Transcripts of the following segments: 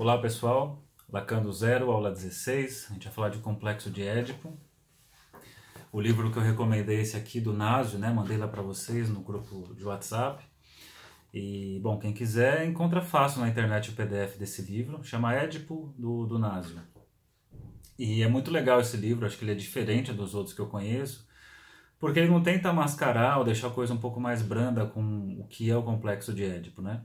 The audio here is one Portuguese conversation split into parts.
Olá pessoal, Lacando Zero, aula 16, a gente vai falar de complexo de Édipo. O livro que eu recomendei é esse aqui do Násio, né? Mandei lá para vocês no grupo de WhatsApp. E, bom, quem quiser encontra fácil na internet o PDF desse livro, chama Édipo do, do Násio. E é muito legal esse livro, acho que ele é diferente dos outros que eu conheço, porque ele não tenta mascarar ou deixar a coisa um pouco mais branda com o que é o complexo de Édipo, né?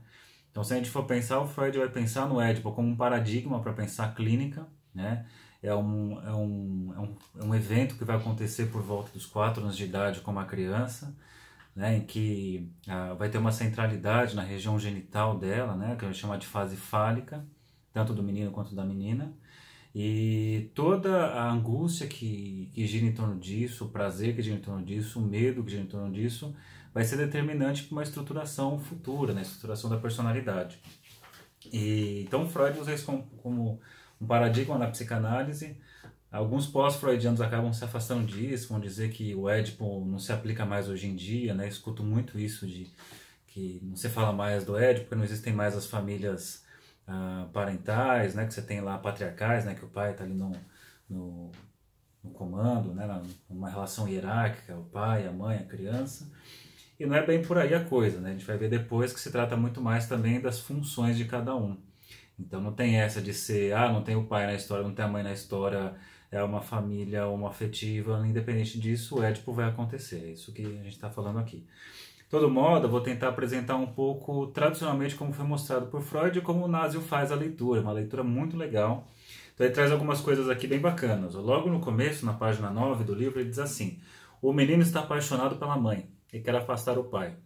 Então, se a gente for pensar, o Freud vai pensar no Édipo como um paradigma para pensar clínica, né? É um, é, um, é, um, é um evento que vai acontecer por volta dos 4 anos de idade com uma criança, né? Em que ah, vai ter uma centralidade na região genital dela, né? Que a gente chama de fase fálica, tanto do menino quanto da menina. E toda a angústia que, que gira em torno disso, o prazer que gira em torno disso, o medo que gira em torno disso, vai ser determinante para uma estruturação futura, né, estruturação da personalidade. E, então Freud usa isso como, como um paradigma na psicanálise. Alguns pós-freudianos acabam se afastando disso, vão dizer que o Édipo não se aplica mais hoje em dia, né? Escuto muito isso de que não se fala mais do Édipo, porque não existem mais as famílias ah, parentais, né? Que você tem lá patriarcais, né? Que o pai está ali no, no, no comando, né? Numa relação hierárquica, o pai, a mãe, a criança. E não é bem por aí a coisa, né? A gente vai ver depois que se trata muito mais também das funções de cada um. Então não tem essa de ser, ah, não tem o pai na história, não tem a mãe na história, é uma família homoafetiva, independente disso, o Édipo vai acontecer. É isso que a gente está falando aqui. Todo modo, eu vou tentar apresentar um pouco tradicionalmente como foi mostrado por Freud e como o Nasio faz a leitura, uma leitura muito legal. Então ele traz algumas coisas aqui bem bacanas. Logo no começo, na página 9 do livro, ele diz assim: O menino está apaixonado pela mãe e quer afastar o pai.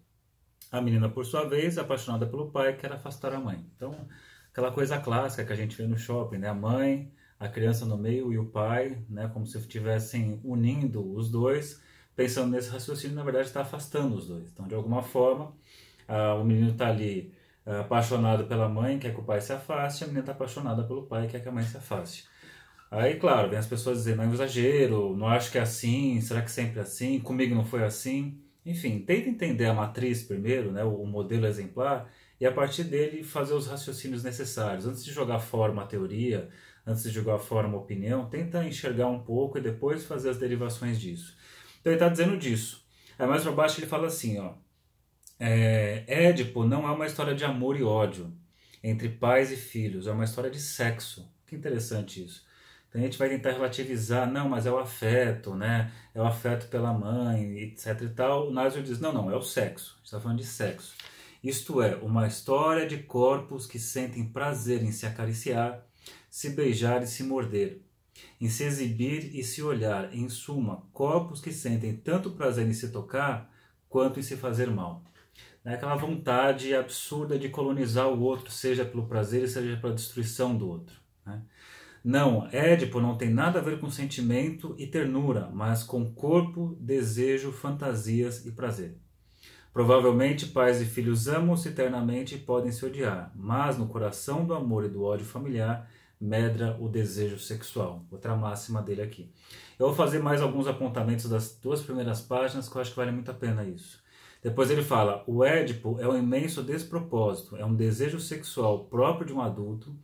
A menina, por sua vez, é apaixonada pelo pai, quer afastar a mãe. Então, aquela coisa clássica que a gente vê no shopping, né? A mãe, a criança no meio e o pai, né? Como se estivessem unindo os dois, pensando nesse raciocínio, na verdade está afastando os dois. Então, de alguma forma, o menino está ali apaixonado pela mãe, quer que o pai se afaste, a menina está apaixonada pelo pai, quer que a mãe se afaste. Aí, claro, vem as pessoas dizendo, é um exagero, não acho que é assim, será que sempre é assim, comigo não foi assim. Enfim, tenta entender a matriz primeiro, né, o modelo exemplar, e a partir dele fazer os raciocínios necessários. Antes de jogar fora uma teoria, antes de jogar fora uma opinião, tenta enxergar um pouco e depois fazer as derivações disso. Então ele está dizendo disso. Aí mais para baixo ele fala assim, ó, é, Édipo não é uma história de amor e ódio entre pais e filhos, é uma história de sexo. Que interessante isso. Então a gente vai tentar relativizar, não, mas é o afeto, né? É o afeto pela mãe, etc e tal. O Násio diz, não, não, é o sexo. A gente está falando de sexo. Isto é, uma história de corpos que sentem prazer em se acariciar, se beijar e se morder, em se exibir e se olhar. Em suma, corpos que sentem tanto prazer em se tocar quanto em se fazer mal. É aquela vontade absurda de colonizar o outro, seja pelo prazer, seja pela destruição do outro. Né? Não, Édipo não tem nada a ver com sentimento e ternura, mas com corpo, desejo, fantasias e prazer. Provavelmente pais e filhos amam-se eternamente e podem se odiar, mas no coração do amor e do ódio familiar medra o desejo sexual. Outra máxima dele aqui. Eu vou fazer mais alguns apontamentos das duas primeiras páginas que eu acho que vale muito a pena isso. Depois ele fala: o Édipo é um imenso despropósito, é um desejo sexual próprio de um adulto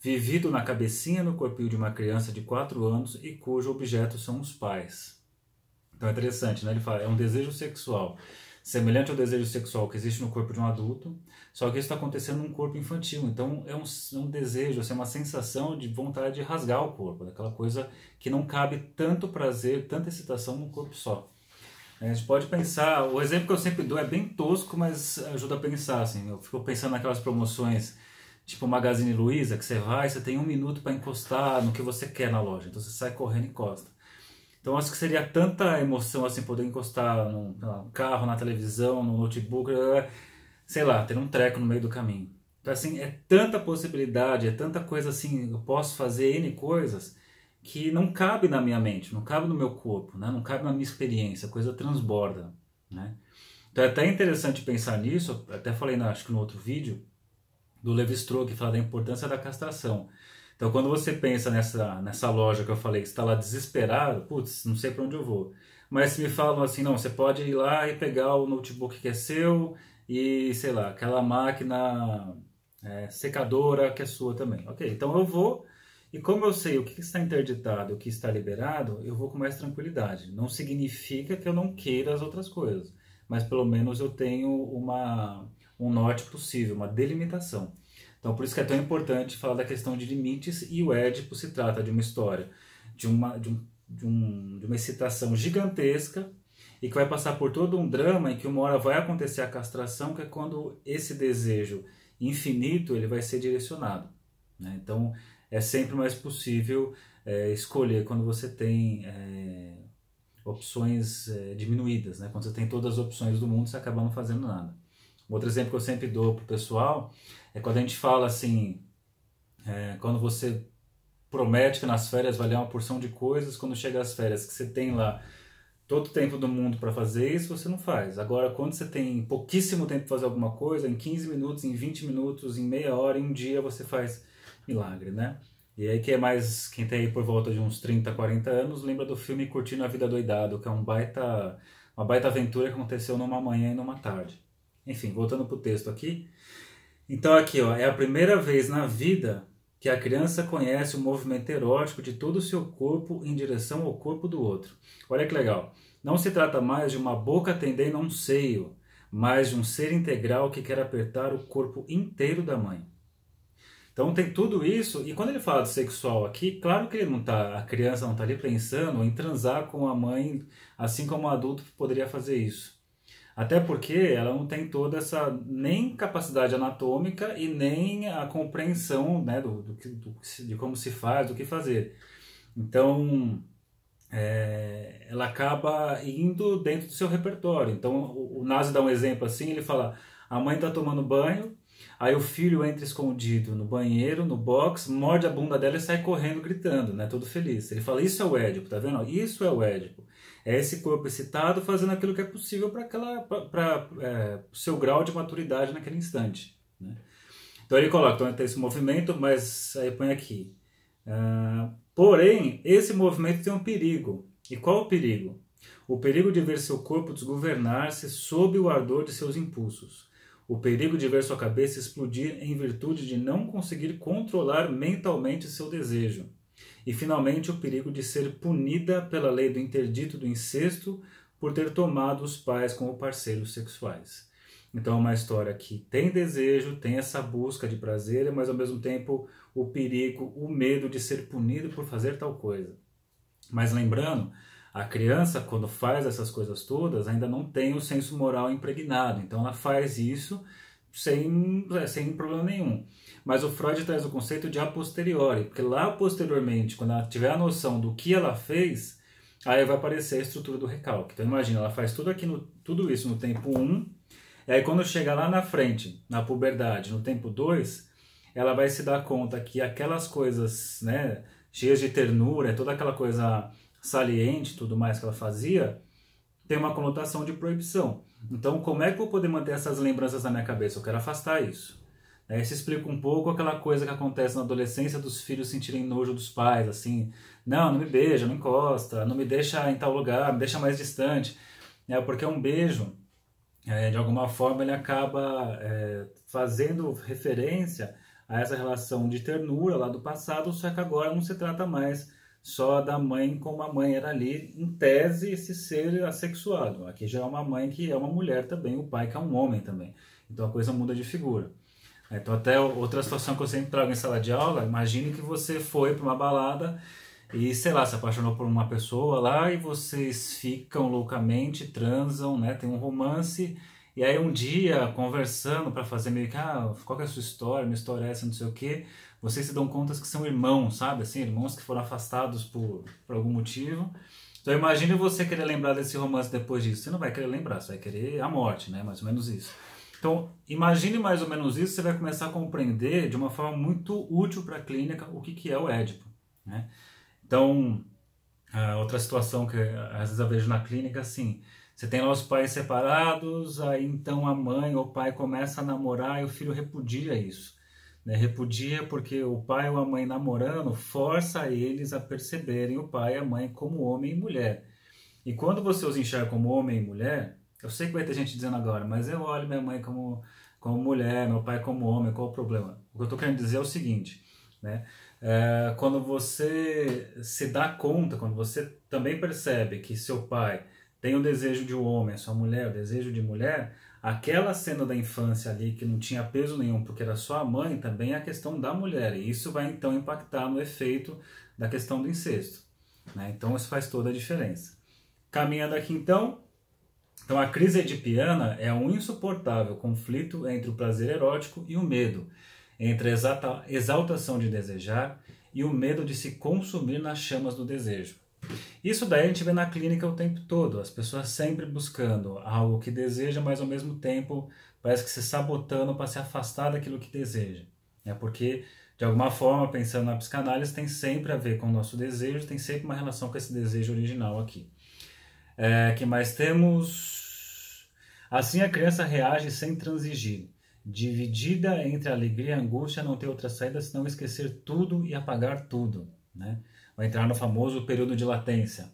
vivido na cabecinha no corpinho de uma criança de 4 anos e cujo objeto são os pais. Então é interessante, né? Ele fala, é um desejo sexual semelhante ao desejo sexual que existe no corpo de um adulto, só que isso está acontecendo num corpo infantil. Então é um, um desejo, assim, uma sensação de vontade de rasgar o corpo, daquela coisa que não cabe tanto prazer, tanta excitação num corpo só. A gente pode pensar, o exemplo que eu sempre dou é bem tosco, mas ajuda a pensar. Assim, eu fico pensando naquelas promoções tipo Magazine Luiza, que você vai, você tem um minuto para encostar no que você quer na loja. Então você sai correndo e encosta. Então acho que seria tanta emoção assim poder encostar no carro, na televisão, no notebook, sei lá, ter um treco no meio do caminho. Então assim, é tanta possibilidade, é tanta coisa assim, eu posso fazer N coisas que não cabe na minha mente, não cabe no meu corpo, né? não cabe na minha experiência, a coisa transborda. Né? Então é até interessante pensar nisso, até falei na, acho que no outro vídeo, do Levi-Strauss, que fala da importância da castração. Então, quando você pensa nessa, nessa loja que eu falei, que está lá desesperado, putz, não sei para onde eu vou. Mas se me falam assim, não, você pode ir lá e pegar o notebook que é seu e, sei lá, aquela máquina é, secadora que é sua também. Ok, então eu vou e como eu sei o que está interditado, o que está liberado, eu vou com mais tranquilidade. Não significa que eu não queira as outras coisas, mas pelo menos eu tenho uma, um norte possível, uma delimitação. Então, por isso que é tão importante falar da questão de limites e o Édipo se trata de uma história, de uma, de, um, de, um, de uma excitação gigantesca e que vai passar por todo um drama em que uma hora vai acontecer a castração, que é quando esse desejo infinito ele vai ser direcionado. Né? Então, é sempre mais possível é, escolher quando você tem é, opções é, diminuídas, né? Quando você tem todas as opções do mundo, você acaba não fazendo nada. Outro exemplo que eu sempre dou para o pessoal é quando a gente fala assim, é, quando você promete que nas férias vai ler uma porção de coisas, quando chega as férias que você tem lá todo o tempo do mundo para fazer isso, você não faz. Agora, quando você tem pouquíssimo tempo para fazer alguma coisa, em 15 minutos, em 20 minutos, em meia hora, em um dia, você faz milagre, né? E aí quem é mais, quem tem aí por volta de uns 30, 40 anos, lembra do filme Curtindo a Vida Doidado, que é um baita, uma baita aventura que aconteceu numa manhã e numa tarde. Enfim, voltando pro texto aqui. Então aqui, ó, é a primeira vez na vida que a criança conhece o movimento erótico de todo o seu corpo em direção ao corpo do outro. Olha que legal. Não se trata mais de uma boca tendendo a um seio, mas de um ser integral que quer apertar o corpo inteiro da mãe. Então tem tudo isso, e quando ele fala de sexual aqui, claro que ele não tá, a criança não está ali pensando em transar com a mãe, assim como um adulto poderia fazer isso. Até porque ela não tem toda essa nem capacidade anatômica e nem a compreensão né, do, do, do de como se faz, do que fazer. Então, é, ela acaba indo dentro do seu repertório. Então, o, o Nazi dá um exemplo assim, ele fala, a mãe está tomando banho, Aí o filho entra escondido no banheiro, no box, morde a bunda dela e sai correndo gritando, né? Todo feliz. Ele fala: Isso é o Édipo, tá vendo? Isso é o Édipo. É esse corpo excitado fazendo aquilo que é possível para é, o seu grau de maturidade naquele instante. Né? Então ele coloca: então tem esse movimento, mas aí põe aqui. Uh, porém, esse movimento tem um perigo. E qual o perigo? O perigo de ver seu corpo desgovernar-se sob o ardor de seus impulsos o perigo de ver sua cabeça explodir em virtude de não conseguir controlar mentalmente seu desejo, e finalmente o perigo de ser punida pela lei do interdito do incesto por ter tomado os pais como parceiros sexuais. Então é uma história que tem desejo, tem essa busca de prazer, mas ao mesmo tempo o perigo, o medo de ser punido por fazer tal coisa. Mas lembrando a criança, quando faz essas coisas todas, ainda não tem o senso moral impregnado, então ela faz isso sem, é, sem problema nenhum. Mas o Freud traz o conceito de a posteriori, porque lá posteriormente, quando ela tiver a noção do que ela fez, aí vai aparecer a estrutura do recalque. Então imagina, ela faz tudo, aqui no, tudo isso no tempo 1, um, e aí quando chega lá na frente, na puberdade, no tempo 2, ela vai se dar conta que aquelas coisas né, cheias de ternura, toda aquela coisa saliente tudo mais que ela fazia, tem uma conotação de proibição. Então, como é que eu vou poder manter essas lembranças na minha cabeça? Eu quero afastar isso. Aí isso explica um pouco aquela coisa que acontece na adolescência dos filhos sentirem nojo dos pais, assim, não, não me beija, não encosta, não me deixa em tal lugar, me deixa mais distante. É, porque um beijo, é, de alguma forma, ele acaba é, fazendo referência a essa relação de ternura lá do passado, só que agora não se trata mais só da mãe como a mãe era ali, em tese, esse ser assexuado. Aqui já é uma mãe que é uma mulher também, o pai que é um homem também. Então a coisa muda de figura. Então até outra situação que eu sempre trago em sala de aula, imagine que você foi para uma balada e, sei lá, se apaixonou por uma pessoa lá e vocês ficam loucamente, transam, né, tem um romance e aí um dia, conversando para fazer meio que, ah, qual que é a sua história, minha história é essa, não sei o quê, vocês se dão conta que são irmãos, sabe? Assim, irmãos que foram afastados por, por algum motivo. Então imagine você querer lembrar desse romance depois disso. Você não vai querer lembrar, você vai querer a morte, né? Mais ou menos isso. Então, imagine mais ou menos isso, você vai começar a compreender de uma forma muito útil para a clínica o que, que é o Édipo. Né? Então, outra situação que às vezes eu vejo na clínica, assim, você tem lá os pais separados, aí então a mãe ou o pai começa a namorar e o filho repudia isso. Né? Repudia porque o pai ou a mãe namorando força eles a perceberem o pai e a mãe como homem e mulher. E quando você os enxerga como homem e mulher, eu sei que vai ter gente dizendo agora, mas eu olho minha mãe como como mulher, meu pai como homem, qual o problema? O que eu estou querendo dizer é o seguinte, né? É, quando você se dá conta, quando você também percebe que seu pai tem o desejo de um homem, sua mulher o desejo de mulher, aquela cena da infância ali que não tinha peso nenhum porque era só a mãe, também é a questão da mulher. E isso vai então impactar no efeito da questão do incesto. Né? Então isso faz toda a diferença. Caminhando aqui então, então a crise edipiana é um insuportável conflito entre o prazer erótico e o medo, entre a exaltação de desejar e o medo de se consumir nas chamas do desejo. Isso daí a gente vê na clínica o tempo todo, as pessoas sempre buscando algo que deseja, mas ao mesmo tempo parece que se sabotando para se afastar daquilo que deseja. É porque, de alguma forma, pensando na psicanálise, tem sempre a ver com o nosso desejo, tem sempre uma relação com esse desejo original aqui. É, que mais temos? Assim a criança reage sem transigir, dividida entre alegria e angústia, não ter outra saída senão esquecer tudo e apagar tudo. Né? Vai entrar no famoso período de latência.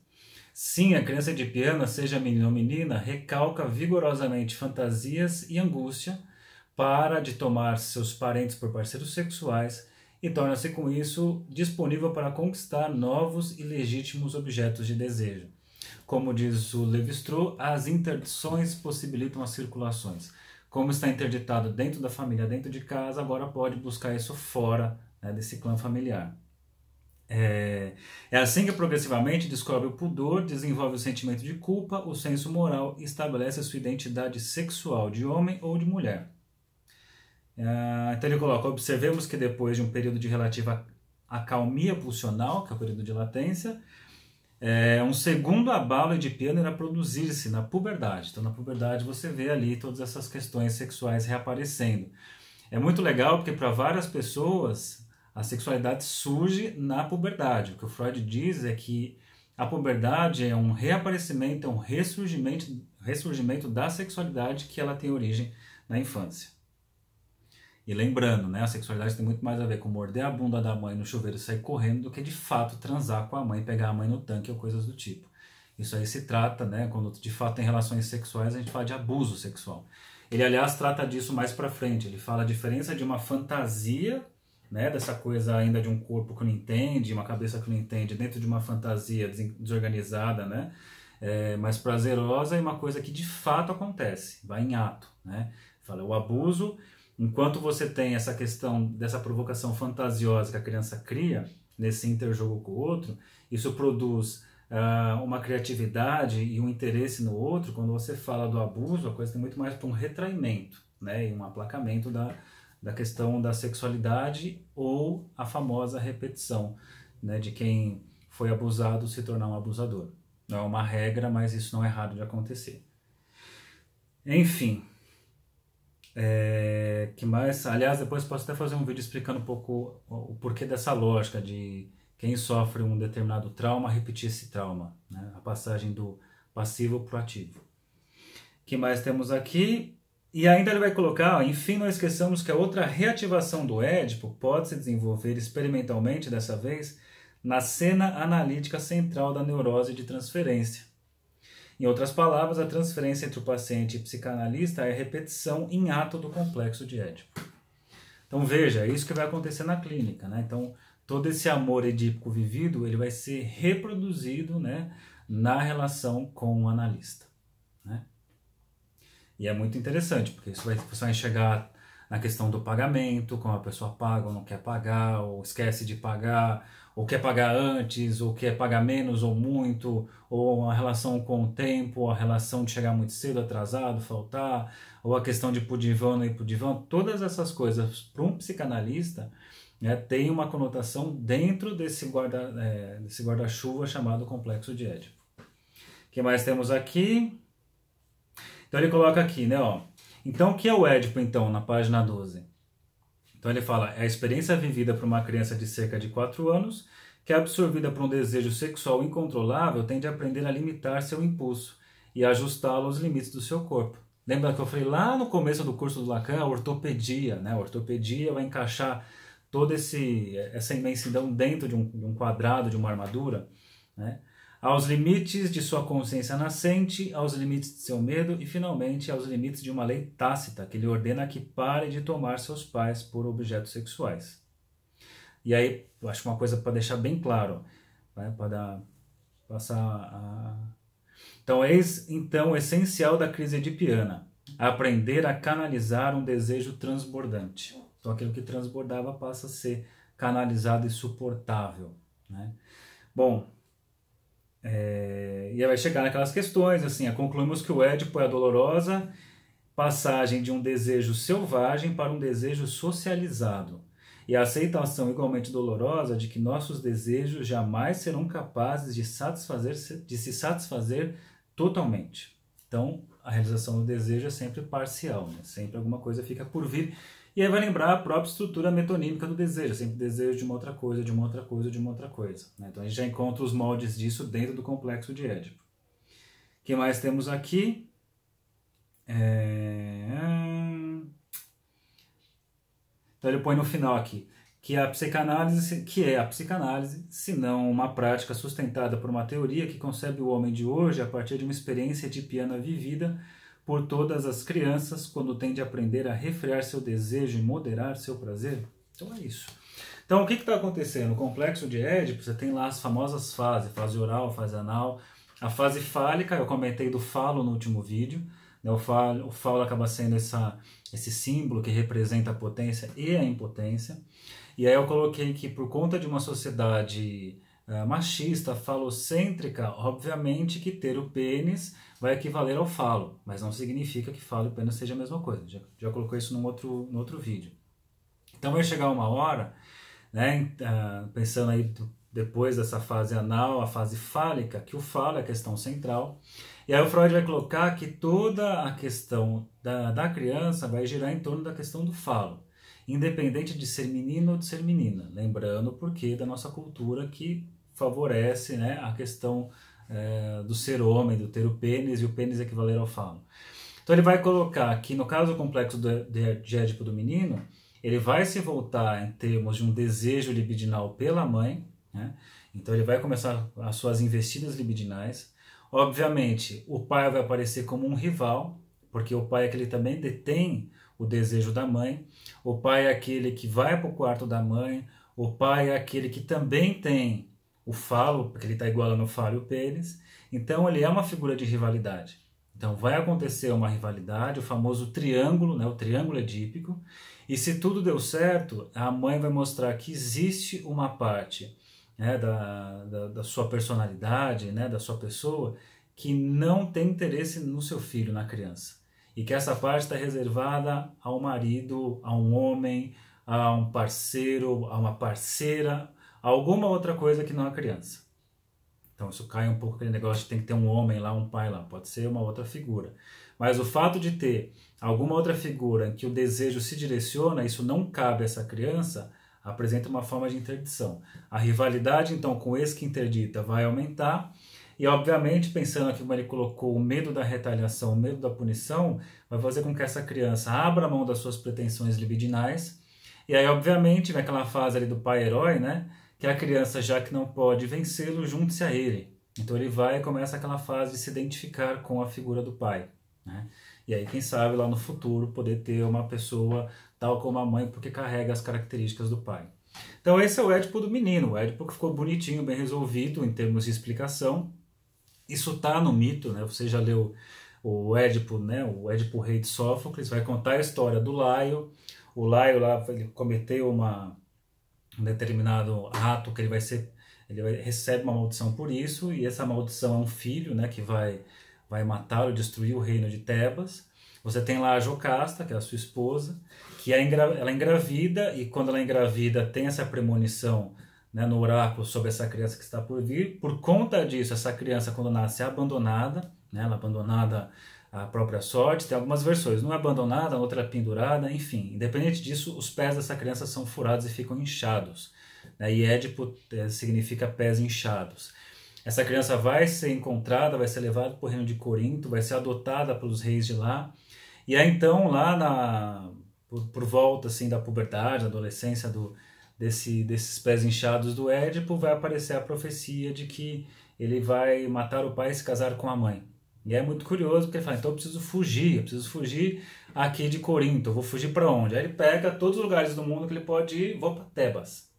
Sim, a criança de piano, seja menino ou menina, recalca vigorosamente fantasias e angústia, para de tomar seus parentes por parceiros sexuais e torna-se com isso disponível para conquistar novos e legítimos objetos de desejo. Como diz o Levi-Strauss, as interdições possibilitam as circulações. Como está interditado dentro da família, dentro de casa, agora pode buscar isso fora né, desse clã familiar. É, é assim que progressivamente descobre o pudor, desenvolve o sentimento de culpa, o senso moral e estabelece a sua identidade sexual de homem ou de mulher. É, então ele coloca: observemos que depois de um período de relativa acalmia pulsional, que é o período de latência, é, um segundo abalo de piano irá produzir-se na puberdade. Então, na puberdade, você vê ali todas essas questões sexuais reaparecendo. É muito legal porque, para várias pessoas, a sexualidade surge na puberdade. O que o Freud diz é que a puberdade é um reaparecimento, é um ressurgimento, ressurgimento da sexualidade que ela tem origem na infância. E lembrando, né, a sexualidade tem muito mais a ver com morder a bunda da mãe no chuveiro e sair correndo do que de fato transar com a mãe, pegar a mãe no tanque ou coisas do tipo. Isso aí se trata, né, quando de fato tem relações sexuais, a gente fala de abuso sexual. Ele, aliás, trata disso mais para frente. Ele fala a diferença de uma fantasia né, dessa coisa ainda de um corpo que não entende, uma cabeça que não entende, dentro de uma fantasia desorganizada, né, é, mais prazerosa e uma coisa que de fato acontece, vai em ato, né. Fala, o abuso, enquanto você tem essa questão dessa provocação fantasiosa que a criança cria nesse interjogo com o outro, isso produz uh, uma criatividade e um interesse no outro. Quando você fala do abuso, a coisa tem muito mais para um retraimento, né, e um aplacamento da da questão da sexualidade ou a famosa repetição, né, de quem foi abusado se tornar um abusador. Não é uma regra, mas isso não é raro de acontecer. Enfim, é, que mais? Aliás, depois posso até fazer um vídeo explicando um pouco o porquê dessa lógica de quem sofre um determinado trauma repetir esse trauma, né? a passagem do passivo para o ativo. que mais temos aqui? E ainda ele vai colocar, enfim, não esqueçamos que a outra reativação do Édipo pode se desenvolver experimentalmente dessa vez na cena analítica central da neurose de transferência. Em outras palavras, a transferência entre o paciente e o psicanalista é repetição em ato do complexo de Édipo. Então veja, é isso que vai acontecer na clínica, né? Então todo esse amor edípico vivido ele vai ser reproduzido, né, na relação com o analista, né? E é muito interessante, porque isso vai, você vai enxergar na questão do pagamento, como a pessoa paga ou não quer pagar, ou esquece de pagar, ou quer pagar antes, ou quer pagar menos ou muito, ou a relação com o tempo, a relação de chegar muito cedo, atrasado, faltar, ou a questão de ir pro divã, não pro divã, todas essas coisas para um psicanalista né, tem uma conotação dentro desse guarda, é, desse guarda-chuva chamado complexo de Édipo. O que mais temos aqui? Então ele coloca aqui, né, ó. Então o que é o Édipo então na página 12? Então ele fala: é a experiência vivida por uma criança de cerca de 4 anos que é absorvida por um desejo sexual incontrolável tende a aprender a limitar seu impulso e ajustá-lo aos limites do seu corpo. Lembra que eu falei lá no começo do curso do Lacan, a ortopedia, né? A ortopedia vai encaixar toda essa imensidão dentro de um, de um quadrado, de uma armadura, né? Aos limites de sua consciência nascente, aos limites de seu medo e, finalmente, aos limites de uma lei tácita que lhe ordena que pare de tomar seus pais por objetos sexuais. E aí, eu acho uma coisa para deixar bem claro, né, para passar a... Então, eis então o essencial da crise edipiana, aprender a canalizar um desejo transbordante. Então, aquilo que transbordava passa a ser canalizado e suportável. Né? Bom, é, e aí vai chegar naquelas questões, assim, concluímos que o Édipo é a dolorosa passagem de um desejo selvagem para um desejo socializado, e a aceitação igualmente dolorosa de que nossos desejos jamais serão capazes de, satisfazer, de se satisfazer totalmente. Então, a realização do desejo é sempre parcial, né? sempre alguma coisa fica por vir e aí vai lembrar a própria estrutura metonímica do desejo, sempre desejo de uma outra coisa, de uma outra coisa, de uma outra coisa. Né? Então a gente já encontra os moldes disso dentro do complexo de Édipo. O que mais temos aqui? É... Então ele põe no final aqui que a psicanálise, que é a psicanálise, se não uma prática sustentada por uma teoria que concebe o homem de hoje a partir de uma experiência de piano vivida por todas as crianças quando tem de aprender a refrear seu desejo e moderar seu prazer? Então é isso. Então o que está acontecendo? No complexo de Édipo, você tem lá as famosas fases, fase oral, fase anal. A fase fálica, eu comentei do falo no último vídeo. Né? O, falo, o falo acaba sendo essa, esse símbolo que representa a potência e a impotência. E aí eu coloquei que por conta de uma sociedade machista, falocêntrica, obviamente que ter o pênis vai equivaler ao falo, mas não significa que falo e pênis seja a mesma coisa. Já, já colocou isso num outro, num outro vídeo. Então vai chegar uma hora, né, uh, pensando aí depois dessa fase anal, a fase fálica, que o falo é a questão central. E aí o Freud vai colocar que toda a questão da, da criança vai girar em torno da questão do falo, independente de ser menino ou de ser menina. Lembrando porque da nossa cultura que favorece né, a questão é, do ser homem, do ter o pênis e o pênis equivaler ao falo. Então ele vai colocar que no caso do complexo de Édipo do menino, ele vai se voltar em termos de um desejo libidinal pela mãe, né? então ele vai começar as suas investidas libidinais. Obviamente, o pai vai aparecer como um rival, porque o pai é aquele que também detém o desejo da mãe, o pai é aquele que vai para o quarto da mãe, o pai é aquele que também tem o falo, porque ele está igualando o falo e o pênis. Então ele é uma figura de rivalidade. Então vai acontecer uma rivalidade, o famoso triângulo, né, o triângulo edípico. E se tudo deu certo, a mãe vai mostrar que existe uma parte né, da, da, da sua personalidade, né, da sua pessoa, que não tem interesse no seu filho, na criança. E que essa parte está reservada ao marido, a um homem, a um parceiro, a uma parceira, alguma outra coisa que não a criança. Então isso cai um pouco aquele negócio de tem que ter um homem lá, um pai lá, pode ser uma outra figura. Mas o fato de ter alguma outra figura em que o desejo se direciona, isso não cabe a essa criança, apresenta uma forma de interdição. A rivalidade então com esse que interdita vai aumentar e obviamente pensando aqui como ele colocou o medo da retaliação, o medo da punição, vai fazer com que essa criança abra mão das suas pretensões libidinais. E aí obviamente vem aquela fase ali do pai herói, né? Que a criança, já que não pode vencê-lo, junte-se a ele. Então ele vai e começa aquela fase de se identificar com a figura do pai. Né? E aí, quem sabe, lá no futuro, poder ter uma pessoa tal como a mãe, porque carrega as características do pai. Então esse é o Édipo do menino, o Édipo que ficou bonitinho, bem resolvido em termos de explicação. Isso está no mito, né? Você já leu o Édipo, né? O Édipo rei de Sófocles, vai contar a história do Laio. O Laio lá ele cometeu uma um determinado ato que ele vai ser ele vai, recebe uma maldição por isso e essa maldição é um filho né que vai vai matá-lo destruir o reino de Tebas. Você tem lá a Jocasta que é a sua esposa que é engra, ela é engravida e quando ela é engravida tem essa premonição né, no oráculo sobre essa criança que está por vir. Por conta disso essa criança quando nasce é abandonada né ela é abandonada a própria sorte. Tem algumas versões, uma é abandonada, outra é pendurada, enfim. Independente disso, os pés dessa criança são furados e ficam inchados. Né? E Édipo é, significa pés inchados. Essa criança vai ser encontrada, vai ser levada para o reino de Corinto, vai ser adotada pelos reis de lá. E aí então, lá na, por, por volta assim, da puberdade, da adolescência do, desse, desses pés inchados do Édipo, vai aparecer a profecia de que ele vai matar o pai e se casar com a mãe. E é muito curioso, porque ele fala, então eu preciso fugir, eu preciso fugir aqui de Corinto, eu vou fugir para onde? Aí ele pega todos os lugares do mundo que ele pode ir, vou para Tebas.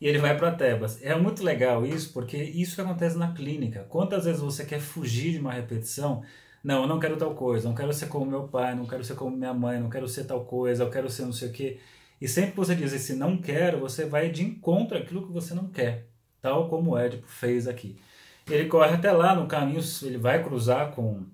E ele vai para Tebas. É muito legal isso, porque isso acontece na clínica. Quantas vezes você quer fugir de uma repetição? Não, eu não quero tal coisa, não quero ser como meu pai, não quero ser como minha mãe, não quero ser tal coisa, eu quero ser não sei o quê. E sempre que você diz esse não quero, você vai de encontro àquilo que você não quer, tal como o Édipo fez aqui. Ele corre até lá, no caminho ele vai cruzar com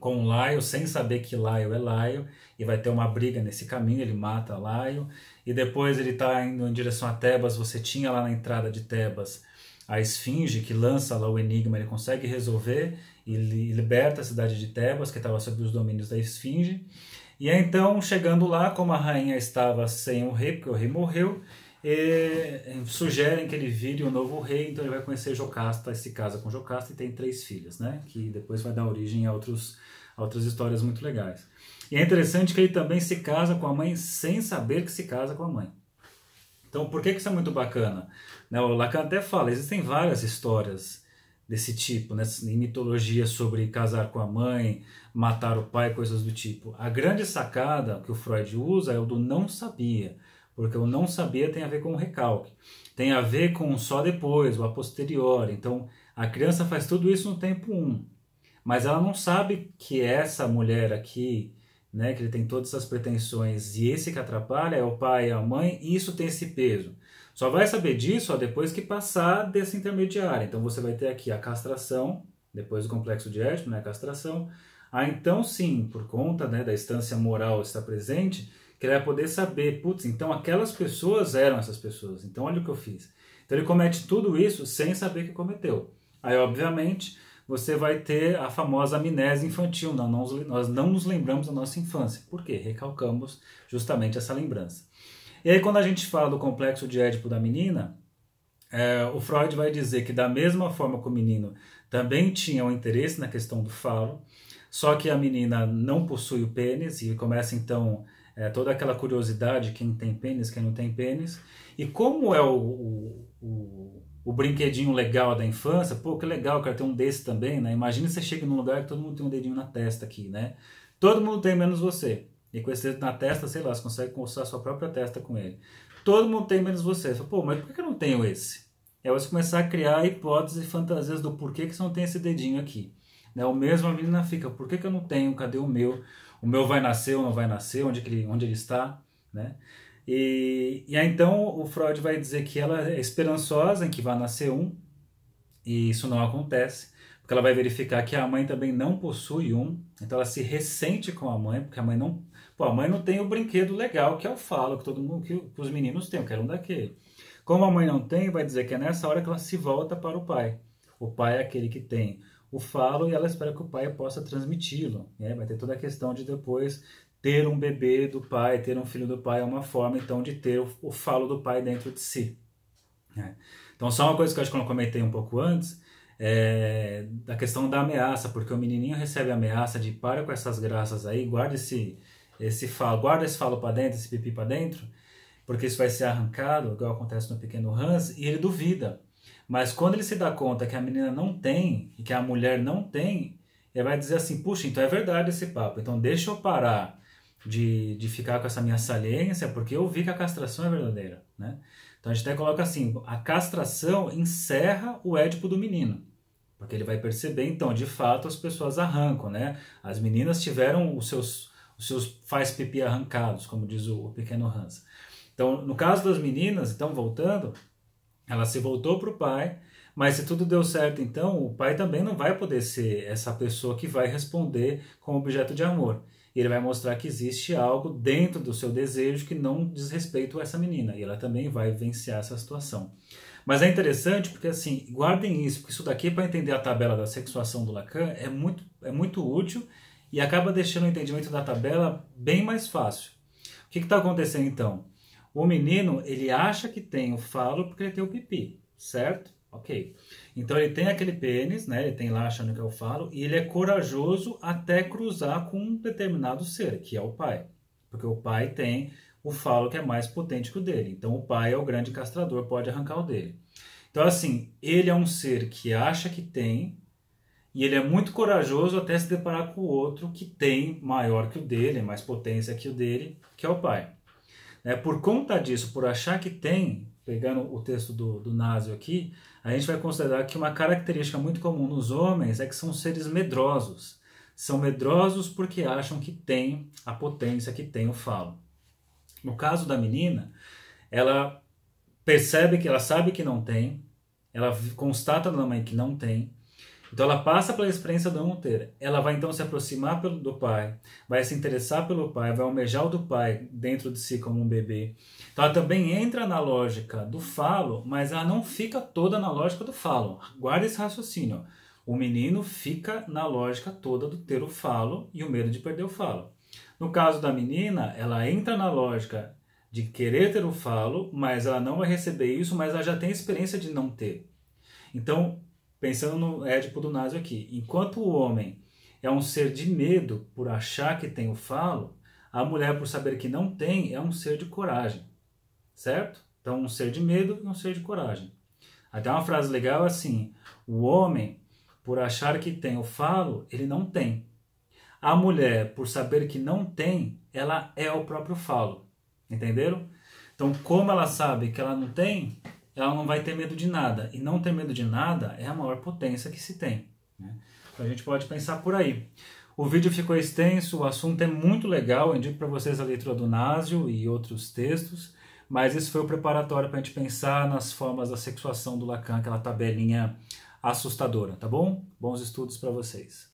com Laio, sem saber que Laio é Laio, e vai ter uma briga nesse caminho, ele mata Laio, e depois ele está indo em direção a Tebas, você tinha lá na entrada de Tebas a esfinge que lança lá o enigma, ele consegue resolver e liberta a cidade de Tebas, que estava sob os domínios da esfinge, e é então, chegando lá, como a rainha estava sem o rei, porque o rei morreu, sugerem que ele vire o novo rei, então ele vai conhecer Jocasta, se casa com Jocasta e tem três filhas, né? Que depois vai dar origem a, outros, a outras histórias muito legais. E é interessante que ele também se casa com a mãe sem saber que se casa com a mãe. Então, por que, que isso é muito bacana? Né, o Lacan até fala, existem várias histórias desse tipo, né, em mitologia sobre casar com a mãe, matar o pai, coisas do tipo. A grande sacada que o Freud usa é o do não sabia, porque o não sabia tem a ver com o recalque, tem a ver com só depois, o a posteriori. Então, a criança faz tudo isso no tempo 1, um, mas ela não sabe que essa mulher aqui, né, que ele tem todas essas pretensões e esse que atrapalha é o pai e a mãe, e isso tem esse peso. Só vai saber disso ó, depois que passar desse intermediário. Então você vai ter aqui a castração, depois do complexo de Édipo, né, a castração, ah, então sim, por conta né, da instância moral estar presente, que ele vai poder saber, putz, então aquelas pessoas eram essas pessoas, então olha o que eu fiz. Então ele comete tudo isso sem saber que cometeu. Aí, obviamente, você vai ter a famosa amnésia infantil, não, não, nós não nos lembramos da nossa infância. Por quê? Recalcamos justamente essa lembrança. E aí, quando a gente fala do complexo de Édipo da menina, é, o Freud vai dizer que, da mesma forma que o menino também tinha um interesse na questão do falo, só que a menina não possui o pênis e começa então é, toda aquela curiosidade, quem tem pênis, quem não tem pênis. E como é o, o, o, o brinquedinho legal da infância, pô, que legal, quero ter um desse também, né? Imagina você chega num lugar que todo mundo tem um dedinho na testa aqui, né? Todo mundo tem, menos você. E com esse dedo na testa, sei lá, você consegue coçar a sua própria testa com ele. Todo mundo tem, menos você. Você fala, pô, mas por que eu não tenho esse? É você começar a criar hipóteses e fantasias do porquê que você não tem esse dedinho aqui. Né? O mesmo a menina fica, por que, que eu não tenho? Cadê o meu? O meu vai nascer ou não vai nascer? Onde, que ele, onde ele está? Né? E, e aí então o Freud vai dizer que ela é esperançosa em que vai nascer um, e isso não acontece, porque ela vai verificar que a mãe também não possui um, então ela se ressente com a mãe, porque a mãe não. Pô, a mãe não tem o brinquedo legal que é o falo, que todo mundo, que, que os meninos têm, eu quero um daquele. Como a mãe não tem, vai dizer que é nessa hora que ela se volta para o pai. O pai é aquele que tem o falo e ela espera que o pai possa transmiti-lo. Né? Vai ter toda a questão de depois ter um bebê do pai, ter um filho do pai, é uma forma então de ter o, falo do pai dentro de si. Né? Então, só uma coisa que eu acho que eu não comentei um pouco antes, é da questão da ameaça, porque o menininho recebe a ameaça de para com essas graças aí, guarda esse, esse falo, guarda esse falo para dentro, esse pipi para dentro, porque isso vai ser arrancado, igual acontece no pequeno Hans, e ele duvida. Mas quando ele se dá conta que a menina não tem e que a mulher não tem, ele vai dizer assim: puxa, então é verdade esse papo, então deixa eu parar de, de ficar com essa minha saliência, porque eu vi que a castração é verdadeira. Né? Então a gente até coloca assim: a castração encerra o édipo do menino. Porque ele vai perceber, então, de fato, as pessoas arrancam, né? As meninas tiveram os seus, os seus faz pipi arrancados, como diz o, o pequeno Hans. Então, no caso das meninas, então, voltando, ela se voltou para o pai, mas se tudo deu certo, então o pai também não vai poder ser essa pessoa que vai responder com objeto de amor. Ele vai mostrar que existe algo dentro do seu desejo que não diz respeito a essa menina, e ela também vai vivenciar essa situação. Mas é interessante porque, assim, guardem isso, porque isso daqui, para entender a tabela da sexuação do Lacan, é muito, é muito útil e acaba deixando o entendimento da tabela bem mais fácil. O que está acontecendo então? O menino, ele acha que tem o falo porque ele tem o pipi, certo? Ok. Então ele tem aquele pênis, né? Ele tem lá achando que é o falo, e ele é corajoso até cruzar com um determinado ser, que é o pai. Porque o pai tem o falo que é mais potente que o dele. Então o pai é o grande castrador, pode arrancar o dele. Então, assim, ele é um ser que acha que tem, e ele é muito corajoso até se deparar com o outro que tem maior que o dele, mais potência que o dele, que é o pai. É, por conta disso, por achar que tem, pegando o texto do, do Násio aqui, a gente vai considerar que uma característica muito comum nos homens é que são seres medrosos. São medrosos porque acham que tem a potência que tem o falo. No caso da menina, ela percebe que ela sabe que não tem, ela constata na mãe que não tem, então ela passa pela experiência não ter. Ela vai então se aproximar do pai, vai se interessar pelo pai, vai almejar o do pai dentro de si como um bebê. Então ela também entra na lógica do falo, mas ela não fica toda na lógica do falo. Guarda esse raciocínio. O menino fica na lógica toda do ter o falo e o medo de perder o falo. No caso da menina, ela entra na lógica de querer ter o falo, mas ela não vai receber isso, mas ela já tem experiência de não ter. Então, pensando no Édipo do Násio aqui, enquanto o homem é um ser de medo por achar que tem o falo, a mulher, por saber que não tem, é um ser de coragem. Certo? Então, um ser de medo e um ser de coragem. Até uma frase legal assim: o homem, por achar que tem o falo, ele não tem. A mulher, por saber que não tem, ela é o próprio falo. Entenderam? Então, como ela sabe que ela não tem, ela não vai ter medo de nada. E não ter medo de nada é a maior potência que se tem. Né? Então, a gente pode pensar por aí. O vídeo ficou extenso, o assunto é muito legal. Eu indico para vocês a leitura do Násio e outros textos. Mas esse foi o preparatório para a gente pensar nas formas da sexuação do Lacan, aquela tabelinha assustadora, tá bom? Bons estudos para vocês.